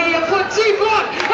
here, you put T-Block